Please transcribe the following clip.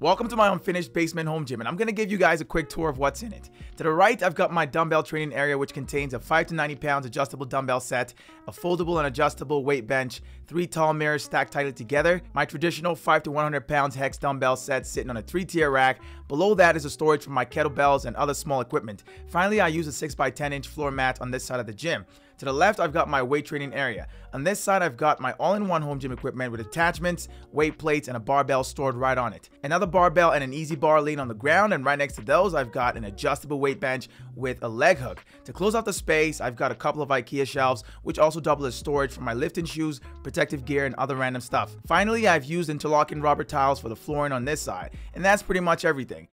Welcome to my unfinished basement home gym and I'm going to give you guys a quick tour of what's in it. To the right I've got my dumbbell training area which contains a 5 to 90 pounds adjustable dumbbell set, a foldable and adjustable weight bench, 3 tall mirrors stacked tightly together, my traditional 5 to 100 pounds hex dumbbell set sitting on a 3 tier rack, below that is a storage for my kettlebells and other small equipment. Finally I use a 6 by 10 inch floor mat on this side of the gym. To the left, I've got my weight training area. On this side, I've got my all-in-one home gym equipment with attachments, weight plates, and a barbell stored right on it. Another barbell and an EZ bar laying on the ground, and right next to those, I've got an adjustable weight bench with a leg hook. To close off the space, I've got a couple of IKEA shelves, which also double as storage for my lifting shoes, protective gear, and other random stuff. Finally, I've used interlocking rubber tiles for the flooring on this side, and that's pretty much everything.